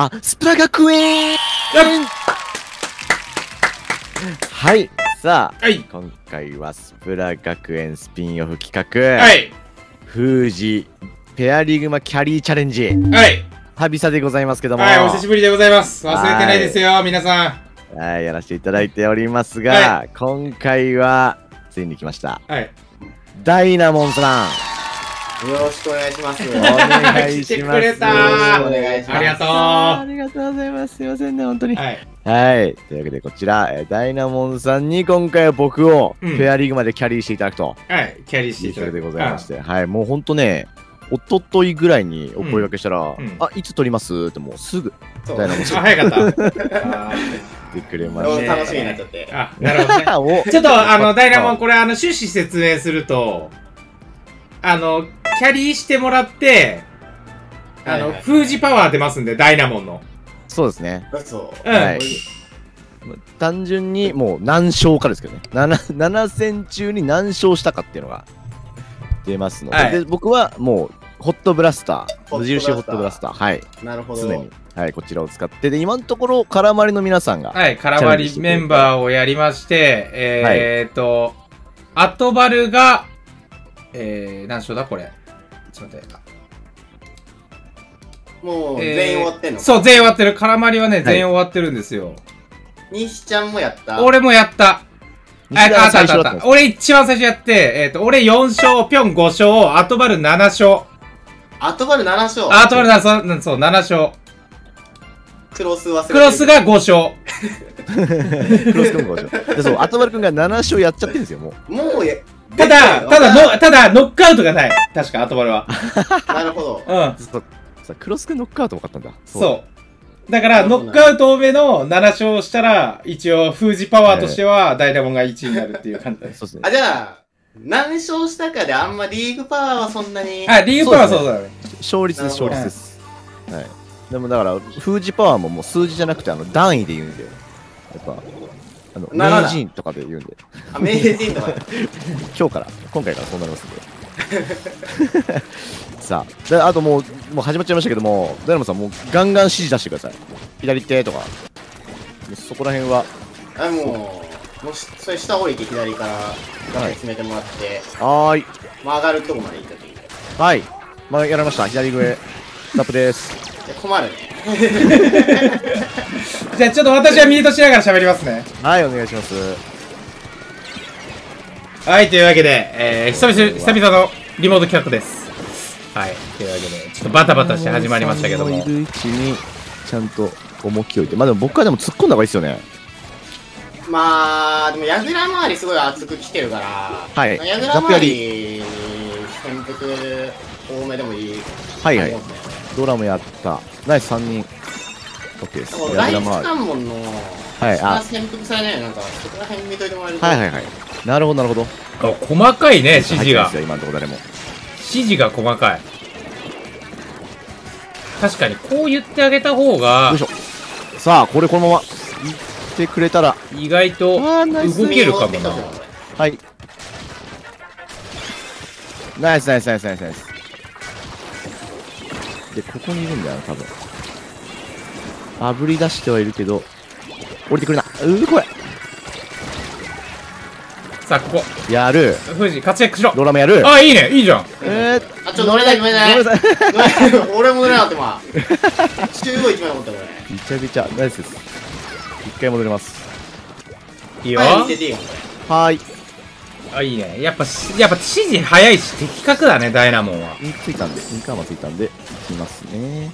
あ、スプラ学園はい。さあ、はい。今回はスプラ学園スピンオフ企画、はい。封じペアリグマキャリーチャレンジ、はい。旅さでございますけども、はい。お久しぶりでございます。忘れてないですよ、皆さはい、やらせていただいておりますが、は今回は、ついに来ました。ん。はい。ダイナモンさよろしくお願いします。ん、お願いします。来てくれたーお願いしますありがとうありがとうございます。すいませんね、本当に。はい。はい。というわけで、こちら、えーダイナモンさんに今回は僕をうんペアリグマでキャリーしていただくとはい。キャリーしていただくございまして、はい。もう本当ね、おとといぐらいにお声掛けしたら、んあ、いつ撮りますってもうすぐそうダイナモンあ、さん早かった。てくれまし楽しみになっちゃってー。あ、なるほどね。ちょっと、あの、ダイナモン、これ、あの、趣旨説明すると、あの、キャリーしてもらって、あの、はいはい封じパワー出ますんで、ダイナモンの。そうですね。そう。うんはい。単純にもう何勝かですけどね。7, 7戦中に何勝したかっていうのが出ますので、はい。で僕はもうホットブラスター、無印ホットブラスター、はい、なるほど。常に、はい、こちらを使って、で、今のところ、絡まりの皆さんが、はい、カラバリメンバーをやりまして、えーっと、アトバルが、えー、何勝だ？これ。ちょっと待って。もうえー全員終わってんのそう、全員終わってる。カラマリはね、全員終わってるんですよ。西ちゃんもやった？俺もやった。あ、あったあった俺一番最初やって、えーっと、俺4勝、ぴょん5勝、アトバル7勝。アトバル7勝？あアトバル7勝、うんそう、7勝。クロス忘れてるクロスが5勝。クロス君がで、そう、後丸君が7勝やっちゃってるんですよ、もう。もうや、ただ、ただ、の、ただ、ノックアウトがない。確か、アトバルは。なるほど。うん。さクロス君ノックアウトも勝ったんだ。そう。だから、ノックアウト多めの7勝したら、一応、封じパワーとしては、ダイナモンが1位になるっていう感じです。そうですねあ、。じゃあ、何勝したかであんまリーグパワーはそんなに？あ、リーグパワーそうだね。勝率です、勝率です。はい。でもだから、封じパワーももう数字じゃなくて、あの、段位で言うんで、やっぱ、あの、名人とかで言うんで、あ、名人とか。今日から、今回からそうなりますんで。さあ、であともう、もう始まっちゃいましたけども、ダイナモンさんもうガンガン指示出してください。左手とか。そこら辺は、あ、もう、もうしそれ下降りて左から、はい進めてもらって、はーい。まあ上がるとこまで行ったといい。いはい。まあ、やられました。左上、タップです。や困るね。じゃあ、ちょっと私はミートしながら喋りますね。はい、お願いします。はい、というわけで、えー、久々、久々のリモート企画です。はい、というわけで、ちょっとバタバタして始まりましたけども。いる位置に、ちゃんと重きを置いて。まあでも僕はでも突っ込んだ方がいいですよね。まあ、でも、矢倉周りすごい熱く来てるから、はい矢倉周り、潜伏多めでもいい。はいはいドラムやった。ナイス3人。OK です。だから第一矢倉回り関門の、はい、あ、潜伏されないよなんか、そこら辺見といてもらえると。はいはいはい。なるほどなるほど。あ細かいね、指示が今のところ誰も。指示が細かい。確かに、こう言ってあげた方がよいし、ょ。さあ、これこのまま、言ってくれたら、意外と動けるかもな。はい。ナイスナイスナイスナイスナイス。で、ここにいるんだよな、多分。あぶり出してはいるけど、降りてくるな。うー、これ。さあ、ここ、やる。富士、活躍しろ。ドラムやる。あ、いいね、いいじゃん。えー、あ、ちょ、乗れない、乗れない。乗れない俺も乗れなかった、今。中央一枚残った、これ。びちゃびちゃ、ナイスです。一回戻ります。いいよ。前見てていいよ、こはーい。あ、いいね。やっぱし、やっぱ指示早いし、的確だね、ダイナモンは。についたんで、インカーマついたんで、行きますね。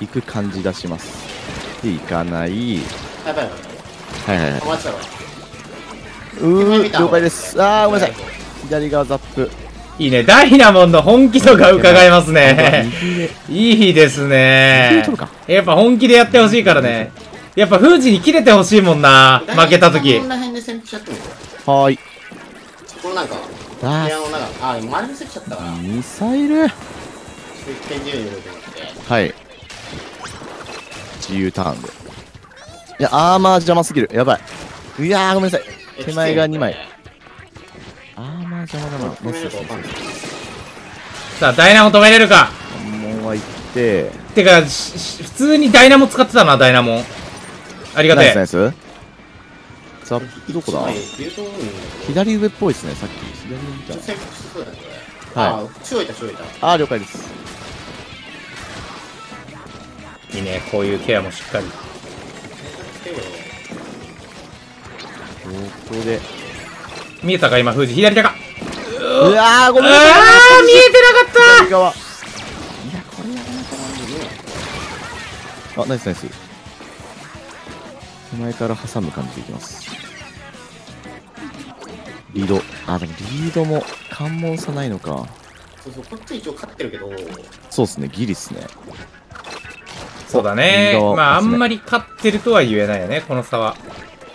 行く感じ出します。で、行かない。れ。やばいやばい。はいはいはい。うー、了解です。あー、ごめんなさい。左側ザップ。いいね、ダイナモンの本気度が伺えますね。いいです右ね。やっぱ本気でやってほしいからね。やっぱ封じに切れてほしいもんな、れ。負けた時こん。な辺で潜伏しちゃってもいいよはーい。このなんか、部あ屋の中、あ、今丸見せちゃったかミサイル。はい。自由ターンで。いや、アーマー邪魔すぎる。やばい。いやー、ごめんなさい。え手前が2枚アーマー邪魔だな。これ止めるかわかんないさあ、ダイナモン止めれるか？もうは行って、てか、普通にダイナモ使ってたな、ダイナモン。ありがてえ。ナイスナイス。ザップどこだ？左上っぽいですね、さっき。左上見た。ちょっと潜伏してそうだねこれはいあいたいたあー、了解です。いいね、こういうケアもしっかり。ここで。見えたか、今、富士。左手か。うわー、ごあめんなさい。ー、見えてなかっ左側。いや、これやらなきゃな。あ、ナイスナイス。手前から挟む感じでいきます。リード。あ、でもリードも関門差ないのか。そうそうこっち一応勝ってるけどそうっすね、ギリっすね。た。そうだねまあ、あんまり勝ってるとは言えないよね、この差は。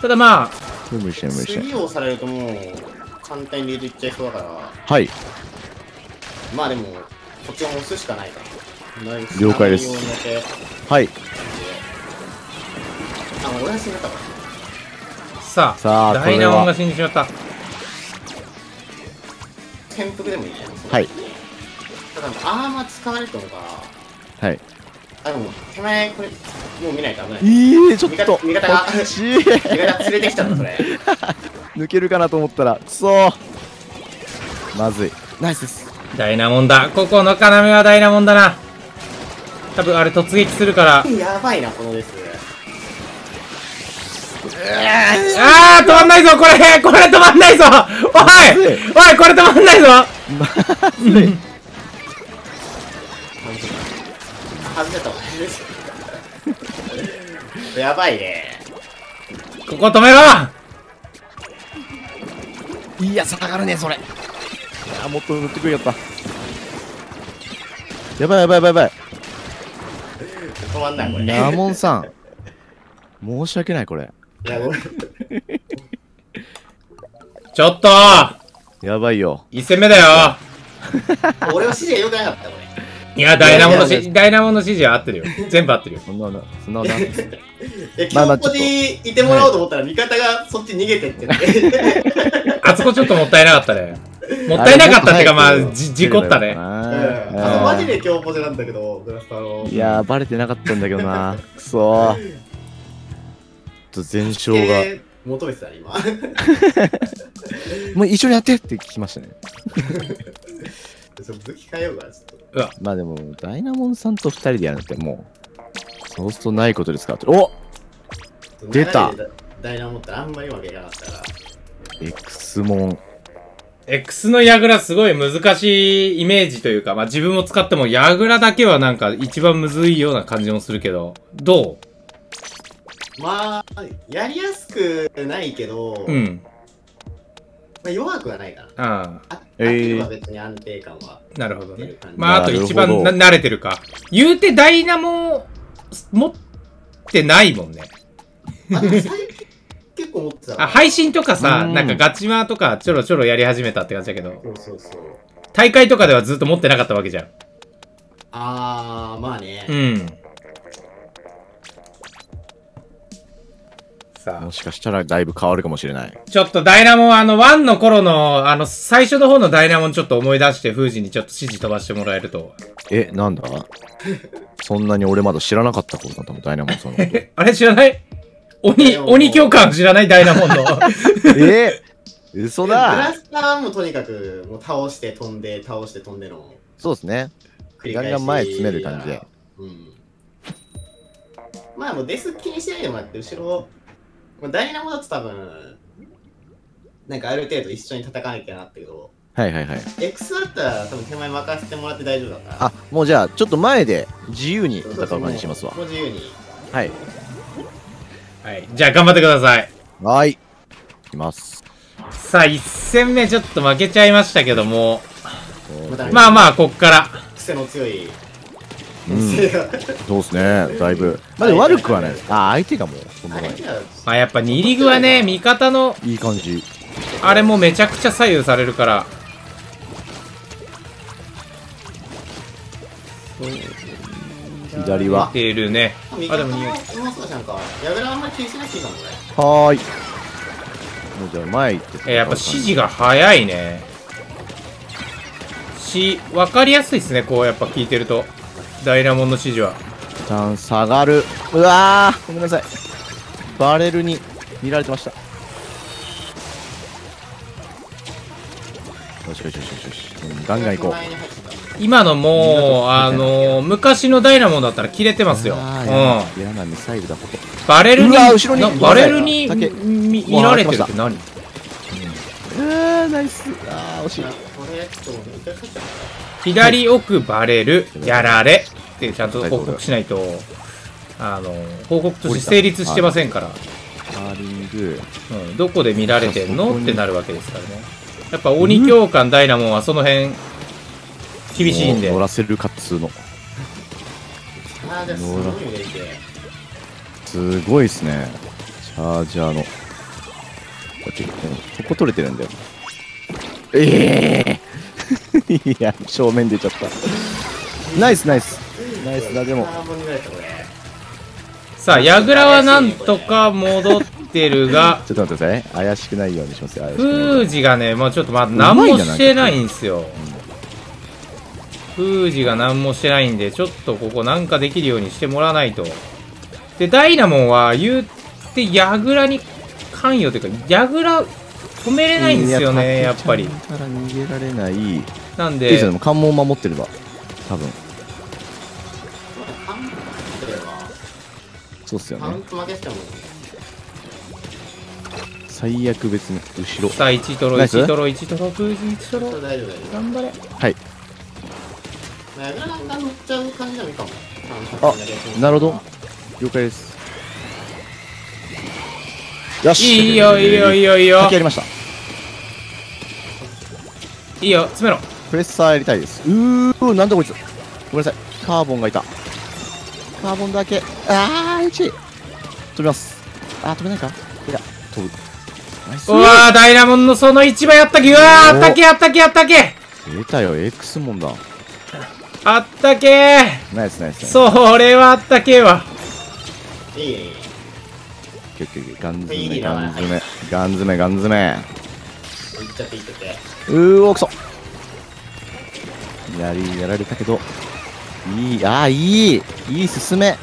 ただまあ、無理して無理して。次をされるともう簡単にリードいっちゃいそうだからはい。まあでもこっちも押すしかないから了解ですはい。あもう俺は死んだからさあ、さあダイナモンが死んでしまった。転覆でもいいねはい。ただアーマー使われると思うからはい。あでも手前これもう見ないと危ないいいちょっと。味方味方が味方連れてきたそれ 抜けるかなと思ったら、くそー。まずい。ナイスです。ダイナモンだ。ここの要はダイナモンだな。多分あれ突撃するから。やばいなこのですあー止まんないぞこれこれ止まんないぞおいおいこれ止まんないぞ外れたわやばいねここ止めろいや、下がるね、それ。いや、もっと塗ってくれよった。やばいやばいやばいやばい。止まんないこれナモンさん。申し訳ない、これ。いや俺ちょっとやばいよ。一戦目だよ 俺は指示が良くなかったこれいや、ダイナモンのいやいやし、ダイナモンの指示は合ってるよ。全部合ってるよ。そんなな、そんなな。え、まあまあここにいてもらおうと思ったら味方がそっち逃げてって言って。あそこちょっともったいなかったね。もったいなかったっていうか、まあ、じ、事故ったね。うんあそこマジで強ポジなんだけど、ブラスターの。いやー、バレてなかったんだけどな。くそと全勝が。えー求めてたね、今。もう一緒にやってって聞きましたね。ちょっと武器変えようかな、ちょっと。まあでも、ダイナモンさんと二人でやるってもう、そうするとないことですから。お出たダイナモってあんまりうまくいかなかったから。X モン。X の矢倉すごい難しいイメージというか、まあ自分も使っても矢倉だけはなんか一番むずいような感じもするけど、どまあ、やりやすくないけど、ううん。まあ、弱くはないかな。ああ、えーは別に安定感は。あ、なるほどねまああと一番な慣れてるか。言うてダイナモ持ってないもんね。あ、でも最近結構持ってたあ、配信とかさ、うんなんかガチマーとかちょろちょろやり始めたって感じだけど、そうそうそう。大会とかではずっと持ってなかったわけじゃん。あー、まあね。うん。さもしかしたらだいぶ変わるかもしれない。あ、ちょっとダイナモン、あの、1の頃の、あの、最初の方のダイナモンちょっと思い出して、封じにちょっと指示飛ばしてもらえると。え、なんだ？そんなに俺まだ知らなかったことだったもん、ダイナモンさんのこと。え、あれ知らない？鬼、鬼教官知らないダイナモンの。え？嘘ブラだスターはもうとにかく、もう倒して飛んで、倒して飛んでのそうですね。ガンガン前詰める感じで。うん。まあもうデス気にしないでもらって、後ろ、まあ、ダイナモだと多分、なんかある程度一緒に戦わなきゃなったけど、はいはいはい。X だったら多分手前任せてもらって大丈夫だから。あ、もうじゃあ、ちょっと前で自由に戦う感じにしますわも。う自由に。はい。はい。じゃあ頑張ってください。はい。いきます。さあ、1戦目ちょっと負けちゃいましたけども、まあまあ、こっから。癖の強い、うん。そうですね。だいぶ。まあでも悪くはないです。あ、相手がもう、そんなない。まあやっぱ2リグはね、味方の、いい感じ。あれもめちゃくちゃ左右されるから、左は。出るね。味あ、でも方もう2まそうじゃんか。矢倉あんまり気にしなくていいかもね。はーい。もうじゃあ前行って。えーやっぱ指示が早いね。し、わかりやすいっすね、こうやっぱ聞いてると。ダイナモンの指示は。一旦下がる。うわーごめんなさい。バレルに見られてました。よしよしよしよしうんガンガン行こう。今のもうあのー昔のダイナモンだったら切れてますよ、あうん、ルだことバレルにバレルに見られてるって何？うわーナイス。あー惜しい左奥バレルやられ。ってちゃんと報告しないとあの報告として成立してませんから、カーリング。うん、どこで見られてんの？ってなるわけですからね。やっぱ鬼教官ダイナモンはその辺厳しいんで。乗らせるかっつうの。たあーでもすごいすごいっすね。チャージャーの。こっちここ取れてるんだよ。ええいや正面出ちゃった。ナイスナイス。ナイスだでも。さあ櫓はなんとか戻ってるが ちょっと待ってください。怪しくないようにしますよ封じがねもうちょっとまだ何もしてないんですよ。封じが何もしてないんでちょっとここなんかできるようにしてもらわないと。でダイナモンは言って櫓に関与というか櫓止めれないんですよねやっぱり。逃げられないなんで。ですよでも関門守ってれば多分。そうっすよね。最悪別に後ろ。さあ1トロ1トロ1トロブーズ1トロ。頑張れ。はい。あなるほど。了解です。よし。いいよいいよいいよいいよ。やりました。いいよ詰めろ。プレッサーやりたいです。うーなんだこいつ。ごめんなさい。カーボンがいた。カーボンだけ。あー1飛びます。あー飛べないか。いや飛ぶ。うわーダイナモンのその一番やったけ。うわーあったけあったけあったけ。出たよ X モンだあったけ。ナイスナイスナイス。それはあったけわ。いいね。いいガン詰めガン詰めガン詰めガン詰めいっちゃっていっちゃってうーおくそやりやられたけどいいあーいいいい進め。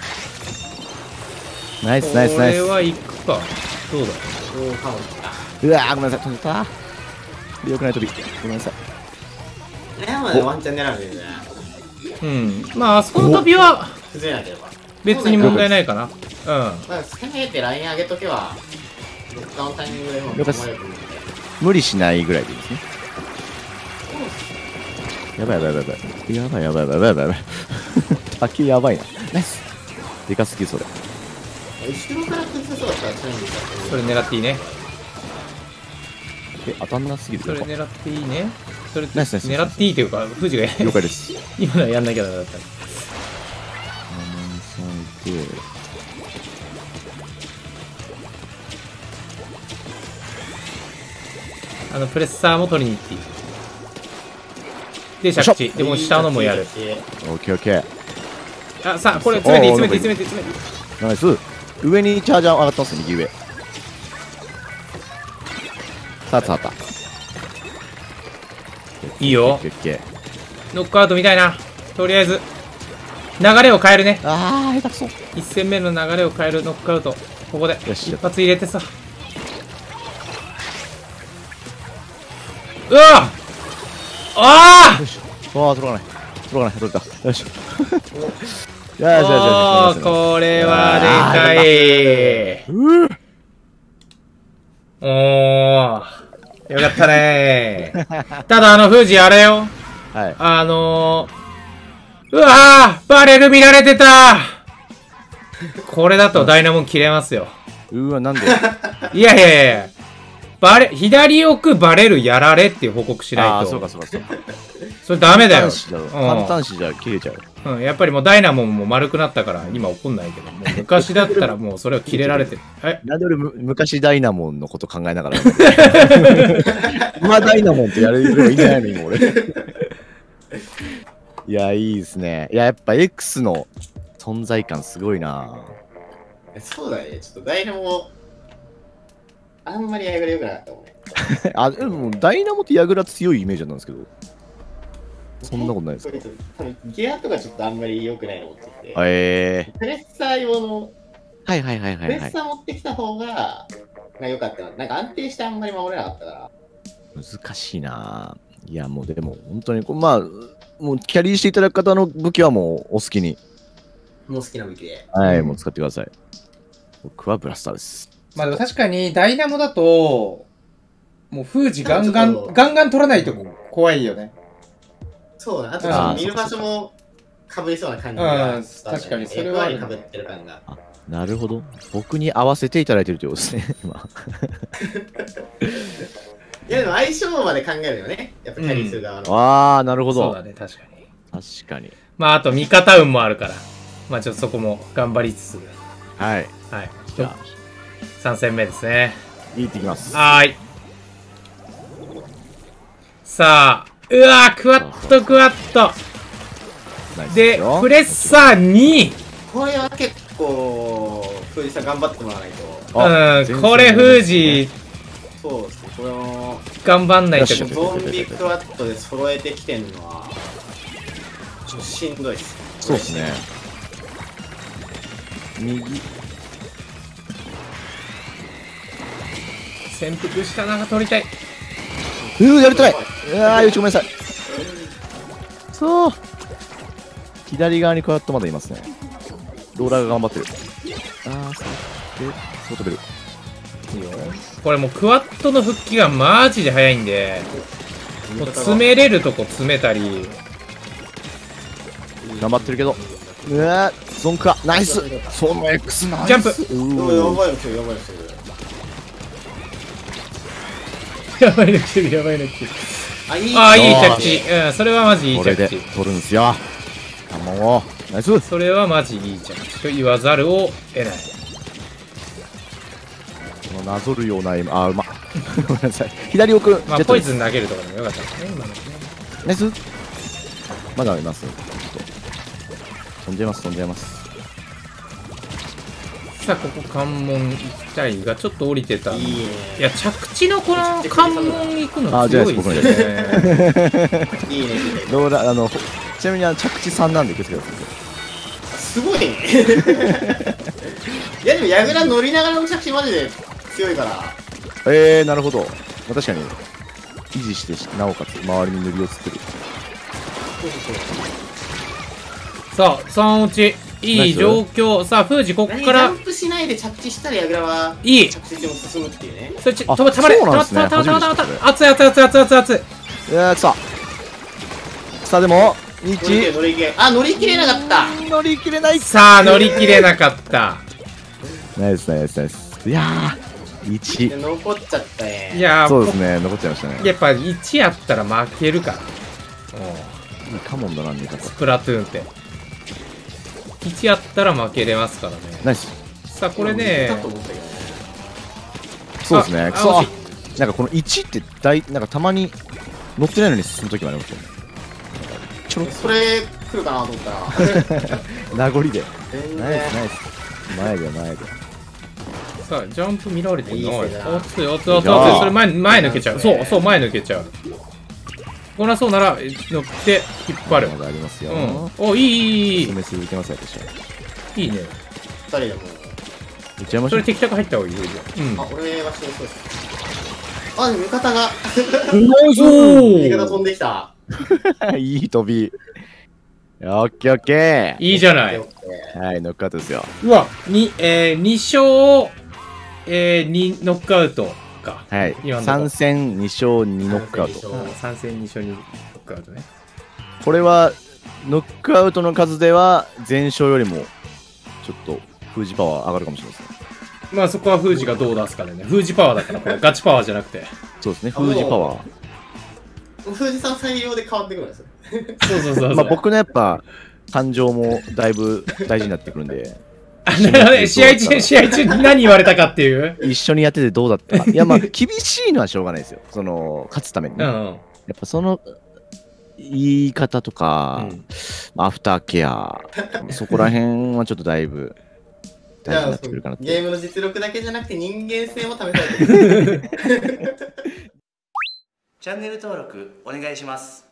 ナイスナイスナイス。これは行くか。どうだ？うわーごめんなさい。飛んでた？よくない飛び。ごめんなさい。ねまでワンチャン狙うね。うん。まああそこの飛びは崩れなければ。別に問題ないかな。うん。まあせめてライン上げとけばどっかのタイミングでも無理しないぐらいでいいですねやばいやばいやばい。やばいやばいやばいやばい。やばいやばい滝やばいな。ナイスでかすぎそれ。後ろから崩せそうだったらチャレンジしたそれ狙っていいね。え当たんなすぎるそれ狙っていいね。それナイスナイス狙っていいというか富士が了解です。今のはやんなきゃダメだった。7 3いてあのプレッサーも取りに行っていいで着地。でも下のもやる。オッケーオッケー。あさあこれ詰めて詰めて詰めて詰めてナイス。上にチャージャー上がってます右上。さあさあたいいよ。オッケーオッケーノックアウトみたいな。とりあえず。流れを変えるね。あー下手くそ。1戦目の流れを変えるノックアウト。ここで。よし。一発入れてさ。うわあよしああ届かない。届かない。取れた。よし よしよしよしこれはでかい。おー。よかったね。ただあの富士あれよ。はい。あのー、うわーバレル見られてた。これだとダイナモン切れますよ。うーわなんで？いやいやいやバレ、左奥バレるやられっていう報告しないと。ああそうかそうかそうか。それダメだよ。簡単詞だろ簡単詞じゃ切れちゃう。うん、うん。やっぱりもうダイナモンも丸くなったから今怒んないけど、もう昔だったらもうそれは切れられてる。え？なんで俺む昔ダイナモンのこと考えながら。今ダイナモンってやれればいいんじゃないの今俺。いやいいですね。いややっぱ X の存在感すごいな。そうだね、ちょっとダイナモ、あんまりやぐらよくなかったもんね。あでもダイナモって矢倉強いイメージなんですけどそんなことないですこれ多分ギアとかちょっとあんまり良くないの持ってきて。えプレッサー用の、ー、はいはいはいプはいはいレッサー持ってきた方が、が良かったな。なんか安定してあんまり守れなかったから。難しいないやもうでも本当にこうまあもうキャリーしていただく方の武器はもうお好きにもう好きな武器で。はい、もう使ってください僕はブラスターですまあでも確かにダイナモだと、もう封じガンガン、ガンガン取らないと怖いよね。そうだ、あと見る場所もかぶりそうな感じがうん確かにそれはねかぶってる感が。なるほど僕に合わせていただいてるということですね今 いやでも相性まで考えるよね。やっぱキャリーする側の。ああなるほどそうだね、確かに。確かにまああと味方運もあるから。まあちょっとそこも頑張りつつ。はいはい。じゃあ3戦目ですね。いってきますはーい。さあ、うわークワッドクワッドナイスで、よプレッサー 2! これは結構、藤井さん頑張ってもらわないと。うん、これ、封じ、そうですね、この頑張んないとゾンビクワッドで揃えてきてんのは、ちょっとしんどいっす。そうですね右潜伏したな、取りたい。うーやりたい。うわーよちごめんなさい。そう。左側にクワッドまだいますね。ローラーが頑張ってる。あーそう。でそう飛べる。いいよ。これもうクワッドの復帰がマジで早いんで、もう詰めれるとこ詰めたり、頑張ってるけど。うわーゾンクアナイス。その X ナイス。ジャンプ。うー。やばいの来てる、やばいのやばいの来てる、やばいの来てる。あ、いいああ、いい着地。うん、それはマジいいこれで着地。取るんすよ関門をナイスそれはマジいい着地と言わざるを得ない。このなぞるような今あーうま ごめんなさい左奥まあ、ポイズン投げるとかでもよかったですね、今のね。ナイスまだありますちょっと飛んじゃいます飛んじゃいますさあ、ここ関門行きたいが、ちょっと降りてた。い。や、着地のこの関門行くのあじゃあ強いですね。いいね、いいね。ローラーあのほちなみにあの着地3なんで気をつけてくださいすごいね。いやでも、矢倉乗りながらの着地マジで強いから。えー、なるほど、まあ、確かに維持してしなおかつ周りに塗り移ってるそうそうそう。さあ、3落ち。いい状況。さあ、封じ、こっ何ジャからン、プしないで着地したら矢倉はいい。着地も進むっていうね。それち、あたま、たまれ、たま、そうなんですねたま、たま、たま、たま、った熱い、熱い、熱い、熱い、熱い、熱い。いやー来たさあでも乗り切れ、1乗り切れ。あ、乗り切れなかった。乗り切れないさあ、乗り切れなかった。ナイスナイスナイスいやー1で残っちゃったね。いやー、そうですね残っちゃいましたねやっぱ1やったら負けるから。うん。いいカモンだな味方スプラトゥーンって。1やったら負けれますからね。ナイスさあ、これね。そうですねあくそなんかこの1って大なんかたまに乗ってないのに進む時もありますよねちょろっそれ来るかなと思ったら。と 名残で全ナイスナ然。イス前で前でさあ、ジャンプ見られてるいいのっすね熱い、熱い、熱い、熱い。それ前、前抜けちゃう。そう、そう、前抜けちゃう。こらそうなら、乗って、引っ張る。まだありますよ、うん。お、いい、いい、いいいいね。二人でも。それいっちゃいましょう敵宅入った方がいいよ。うんあ、。俺は死にそうです。あ、味方が、お味方飛んできた。いい飛びオッケーオッケいいじゃない。はいノックアウトですようわ、に、えー、2勝、えー、2ノックアウトか。はい今のとこ3戦2勝2ノックアウトそううん、3戦2勝2ノックアウトね。これはノックアウトの数では全勝よりもちょっと封じパワー上がるかもしれないですねまあそこは封じがどう出すかでね。封じパワーだから、これガチパワーじゃなくて。そうですね封じパワー富士山採用で変わってくるんですよ。そうそうそうそう。まあ僕のやっぱ感情もだいぶ大事になってくるんで 試合中、試合中に何言われたかっていう。一緒にやっててどうだった？かいやまあ厳しいのはしょうがないですよ。その勝つためにね、やうん。っぱその言い方とか、うん。アフターケアそこら辺はちょっとだいぶ大事になってくるかなゲームの実力だけじゃなくて人間性も試されてる。チャンネル登録お願いします